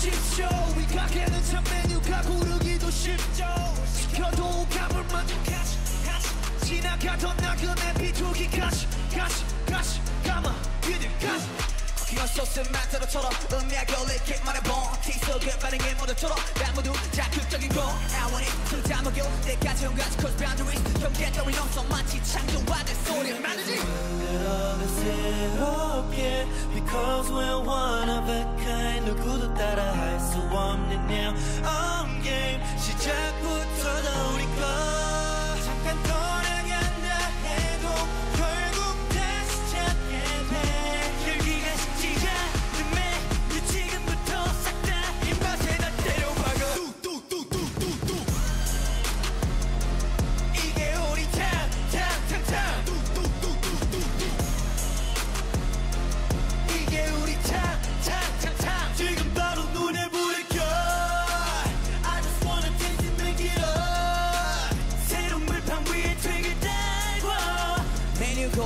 쉽죠 이 가게는 참 메뉴가 고르기도 쉽죠 시켜도 감을 만족하지 지나가던 나그네 비둘기까지 가시 가시 감아 그들까지 소스 만들어처럼 음악을 이렇게 말해본 티속을 반응해 모두처럼 난 모두 자극적인 거 I want it 숨다 먹여 때까지 온가지 cross boundaries 경계 따윈 없어 마치 창조화된 소리 만들지 들어가 새롭게 따라할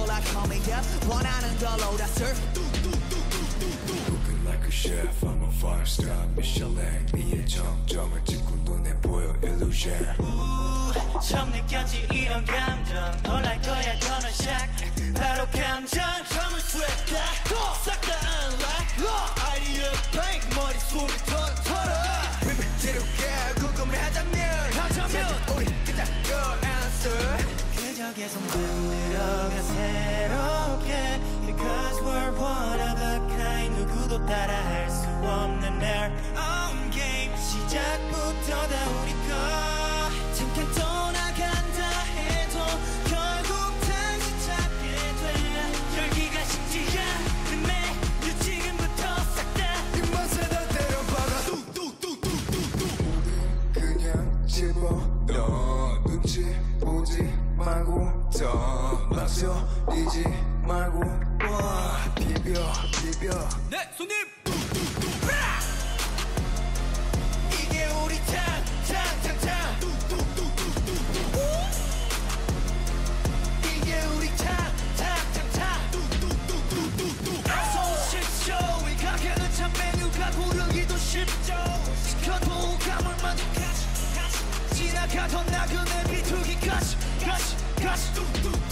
up 원하는 걸로 다 serve Cooking like a chef, I'm a five star Michelin. 미의 정점을 찍고 눈에 보여 illusion. 처음 느꼈지 이런 감정. 놀랄 거야 더는 샥 바로 감전 처음은 sweet 싹다 unlock 아이디어 bang 머릿속을 털어 털어. 재료가 궁금하다면. 하자면. 우리 그냥 your answer. 그저 계속 만 들어가 새롭게 Because we're one of a kind 누구도 따라할 수 없는 our own game 시작부터 다 우리 거 잠깐 떠나간다 해도 결국 다시 찾게 돼 열기가 식지 않음에 그 지금부터 싹다 입맛에 다 때려박아 뚝뚝뚝뚝뚝뚝 그냥 집어 넣어 눈치 보지 말고 더 마셔 이지 말고 와 비벼 비벼. 네 손님! 이게 우리 탕탕탕탕 이게 우리 탕탕탕탕 쉽죠 이 가게는 참 메뉴가 고르기도 쉽죠. 시켜도 감을 만족하지 지나가던 나그네 비둘 Custom